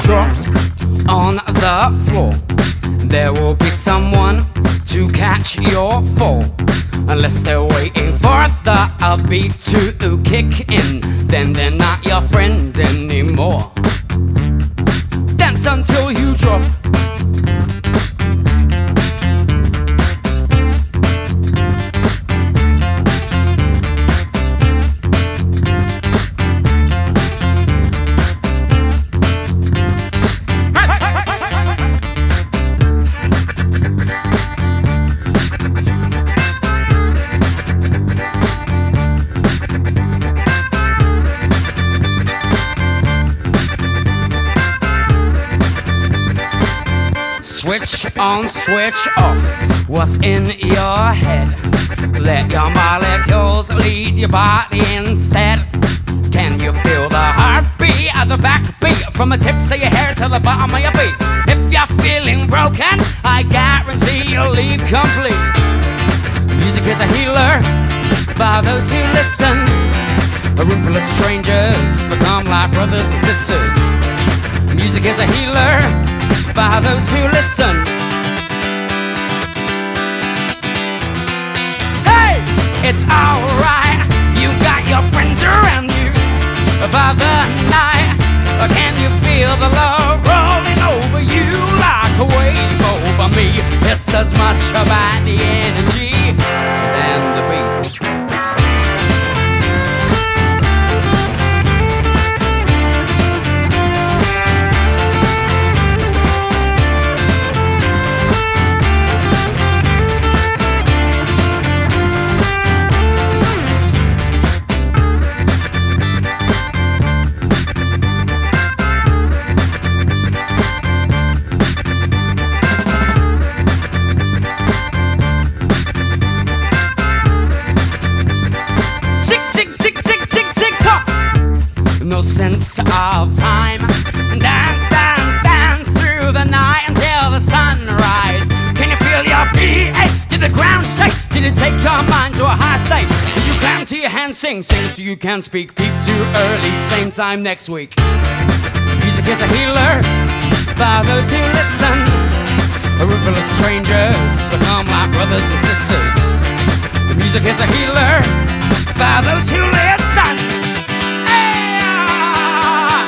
drop on the floor, there will be someone to catch your fall. Unless they're waiting for the beat to kick in, then they're not your friends anymore. Dance until you drop. Switch on, switch off. What's in your head? Let your molecules lead your body instead. Can you feel the heartbeat of the backbeat from the tips of your hair to the bottom of your feet? If you're feeling broken, I guarantee you'll leave complete. Music is a healer by those who listen. A room full of strangers become like brothers and sisters. Music is a healer by those who listen. Hey, it's alright, you got your friends around you by the night. Can you feel the love rolling over you like a wave over me? It's as much about the energy hands, sing, sing till you can't speak, peak too early, same time next week. Music is a healer by those who listen. A of strangers become my brothers and sisters. The music is a healer by those who listen. Hey, ah,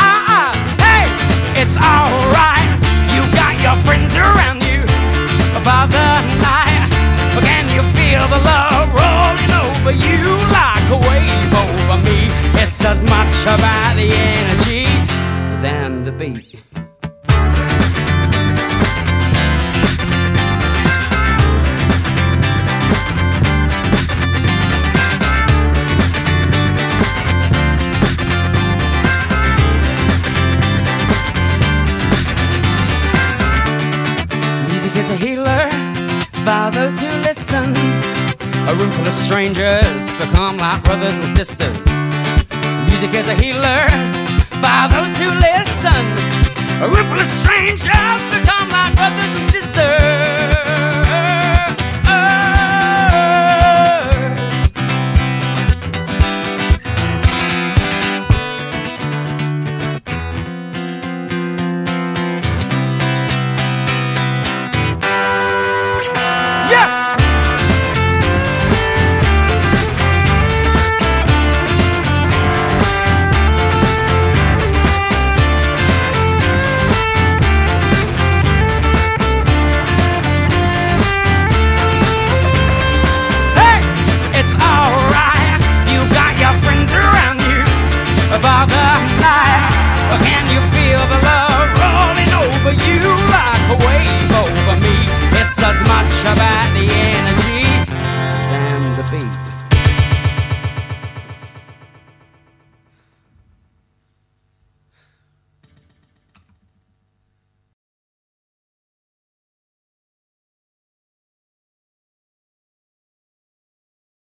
ah, ah, it's alright. You got your friends around you for the night. Can you feel the love rolling over you It's as much about the energy than the beat. Music is a healer by those who listen. A room full of strangers become like brothers and sisters. Music is a healer by those who listen. A of strangers become like brothers and sisters.